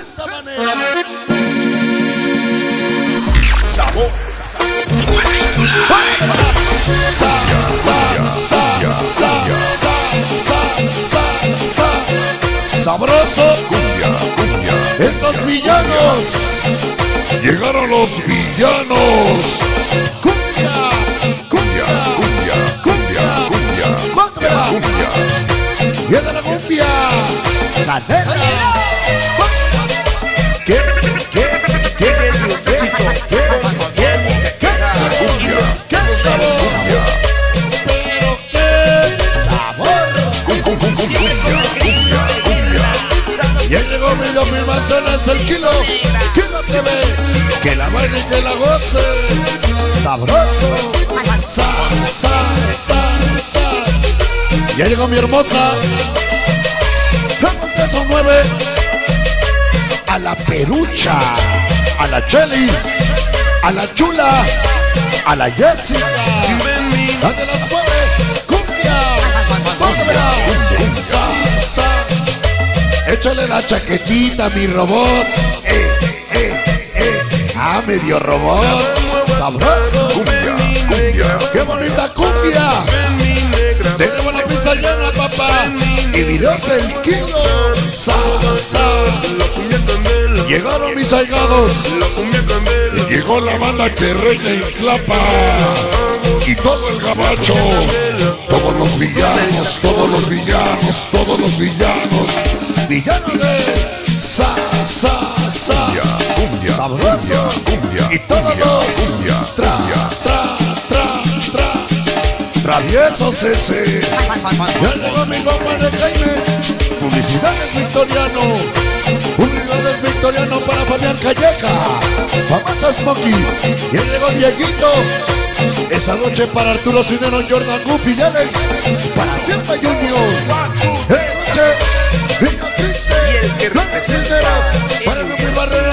esta manera. Sabor. Sabroso. Cumbia, cumbia. Estos villanos. Llegaron los villanos. Cumbia, cumbia, cumbia, cumbia, cumbia. Cumbia. Viene la cumbia. Cadena el kilo. Kilo TV. Que la baile y que la goce. Sabroso. Sa, sa, sa, sa. Ya llegó mi hermosa. Tres o nueve. A la perucha. A la Chelly. A la chula. A la Jessica. ¿Dónde las mueve? Cumbia. Cumbia. Sa. Échale la chaquetita, mi robot. Eh, eh, eh. Ah, medio robot. Sabroso. Cumbia, cumbia. ¡Qué bonita cumbia! Llena, papá. Y videos el kilo. Sa, sa. Llegaron mis allegados. Llegó la banda que reina y clapa. Y todo el gabacho. Todos los villanos, todos los villanos, todos los villanos. Villanos de sa, sa, sa. Cumbia, cumbia, Sabroso. cumbia, Y todos cumbia, los cumbia, Traviesos ese. Ya llegó mi compa de Jaime. Publicidades Victoriano. Publicidades Victoriano para Fabián Calleja. Famosa Smokey. Ya llegó Dieguito. Esa noche para Arturo Cinero, Jordan Goofy y Alex. Para siempre Junior. Noche, Niño Triste. Grandes Cisneros. Para mi Barrera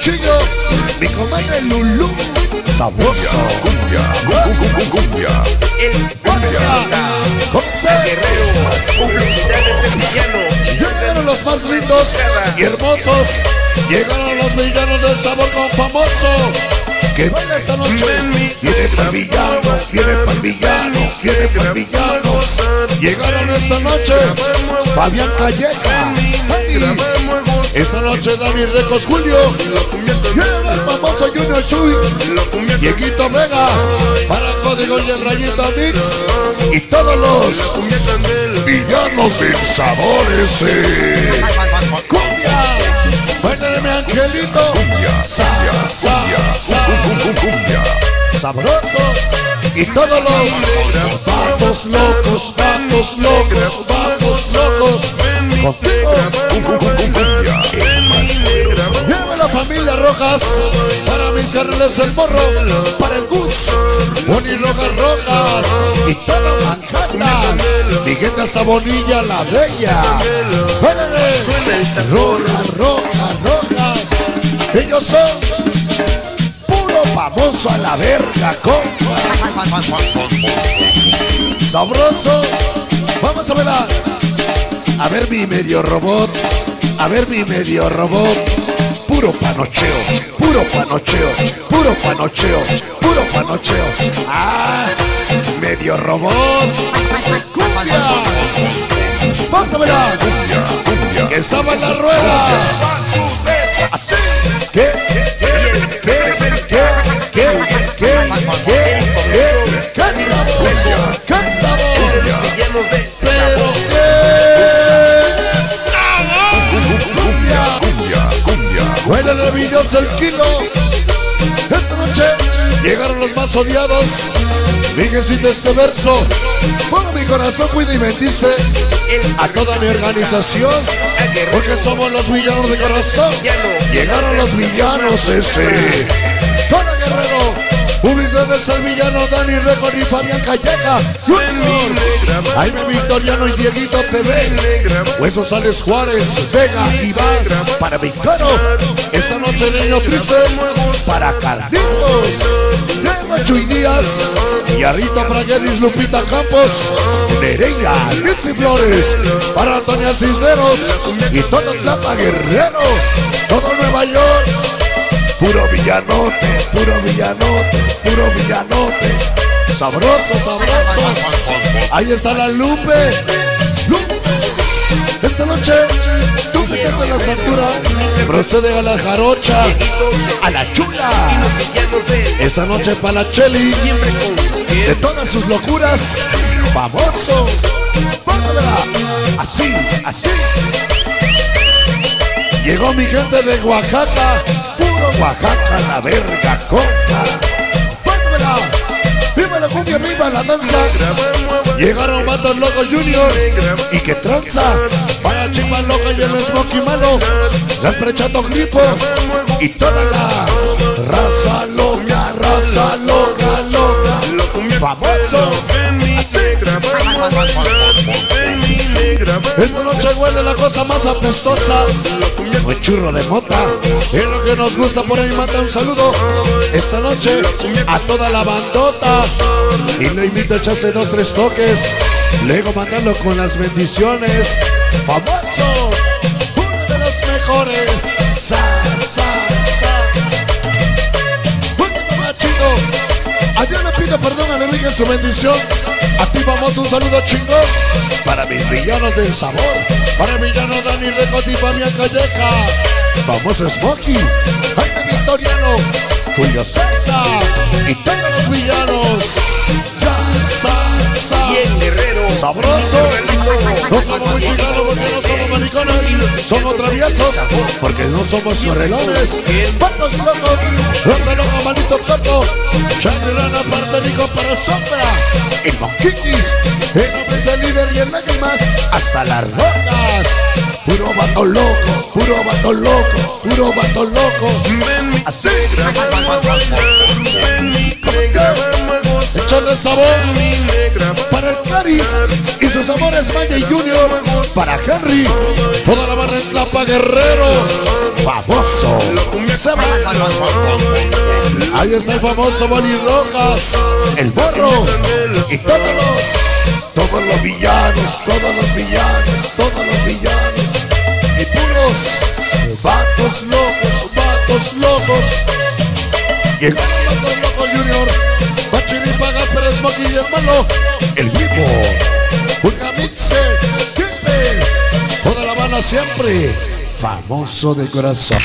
cuchillo, mi comadre Lulú. Sabroso. Cumbia, cum, cum, cum, cum, cumbia. Comienza. Comienza. Llegaron los más lindos y hermosos. Llegaron los villanos del sabor con famoso. Que baila esta noche. Viene para el villano, viene para el villano, viene para el villano. Llegaron esta noche. Fabián Calleja. Esta noche Dani Recos Julio. Llega el famoso Junior Chuy. Dieguito Vega. Para Código y el Rayito Mix. Y todos los villanos del sabor ese. Cumbia. Bailame mi angelito. Cumbia, Sa, cumbia, sa, cumbia, sa, cum, cum, cum, cum, cumbia. sabrosos y todos los vatos locos, vatos locos, vatos locos. Contigo, lleva la familia Rojas para mis carriles el morro, para el Gus, Rojas Rojas y todo Manhattan. Mi gente hasta Bonilla la Bella. Rojas, Rojas, Rojas. Ellos son puro famoso a la verga, compa. Sabroso. Vamos a ver a, ver mi medio robot. A ver mi medio robot. Puro panocheo, puro panocheo, puro panocheo, puro panocheo. Ah, medio robot. Cumbia. Vamos a ver a Cumbia, cumbia. que en la rueda. Así. ¿Qué? Llegaron los más odiados. De este verso. Bueno, mi corazón cuida y bendice a toda mi organización. Porque somos los villanos de corazón. Llegaron los villanos ese. Al villano Dani Record y Fabián Calleja. Junior. Jaime Victoriano y Dieguito TV. Huesos Alex Juárez, Vega, Iván. Para Victorio. Esta noche Niño Triste. Para Carlitos. Chuy Díaz. Y Arita Fraguelis, Lupita Campos. Nereida, Mitzi Flores. Para Antonia Cisneros. Y todo Tlapa Guerrero. Todo Nueva York. Puro villanote, puro villanote, puro villanote. Sabroso, sabroso. Ahí está la Lupe. Lupe. Esta noche, tú que estás en la cintura, procede a la jarocha, a la chula. Esta noche para la Cheli, de todas sus locuras, famoso. Póngamela. Así, así. Llegó mi gente de Oaxaca, puro Oaxaca, la verga corta. Póngamela. Viva la cumbia, viva la danza. Llegaron Matos Loco Junior y que tranza. Para Chimba Loca y el Smokey Malo. Las Prechato Grifo y toda la raza loca, raza loca, loca. Famoso. Esta noche huele la cosa más apestosa. Un churro de mota. Es lo que nos gusta por ahí. Manda un saludo. Esta noche a toda la bandota. Y lo invito a echarse dos, tres toques. Luego mandarlo con las bendiciones. Famoso. Uno de los mejores. Sa, sa, sa. Último machito. A Dios le pido perdón a la Virgen su bendición. A ti vamos un saludo chingón. Para mis villanos del sabor. Para el villano Dani Recot y Fabián Calleja. Vamos Smokey. Jaime Victoriano. Julio César. Y todos los villanos. Ya, sa, sa. Sabroso. No somos muy chicanos porque no somos maricones. Somos traviesos porque no somos correlones. Patos locos. Rosa loca, maldito corto. Hasta las rocas. Puro vato loco, puro vato loco, puro vato loco. Así. Echarle sabor para el Caris y sus amores Maya y Junior. Para Henry, toda la barra en Tlapa Guerrero. Famoso. Ahí está el famoso Boli Rojas, el borro y todos todos los villanos, todos los villanos, todos los villanos. Y puros vatos locos, vatos locos. Y el vato loco Junior, Bachiri Paga Pérez y hermano, el vivo, una mixes, siempre, toda la mano siempre, famoso de corazón.